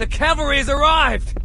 The cavalry has arrived!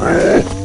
Ah!